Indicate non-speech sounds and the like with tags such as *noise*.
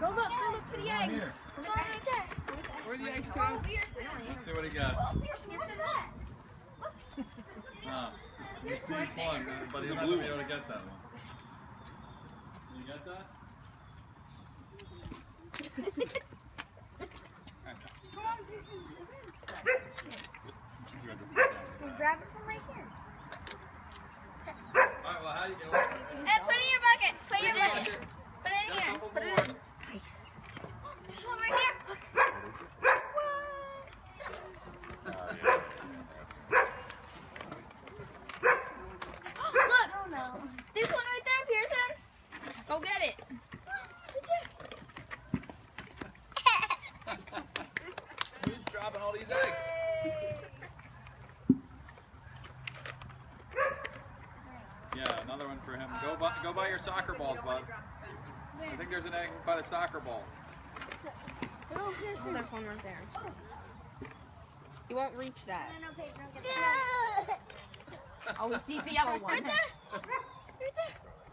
Go look, go look for the eggs. There's one right there. Where are the eggs Oh, going? Pearson. Let's see what he got. Oh, Pearson, where's that? *laughs* Ah, he sees one, but he's not gonna be able to get that one. You get that? *laughs* Grab it from right here. Alright, well, how do you get it? Hey, put it in your bucket. Put it in your bucket. Put it in Got a here. couple Put it more. in. Nice. There's one right here. Look. Oh, no. There's one right there, Pearson. Go get it. *laughs* Who's dropping all these eggs? Yeah, another one for him. Go buy, go buy your soccer balls, bud. I think there's an egg by the soccer ball. Oh, There's one right there. You won't reach that. *laughs* Oh, he sees the yellow one. Right there. Right there.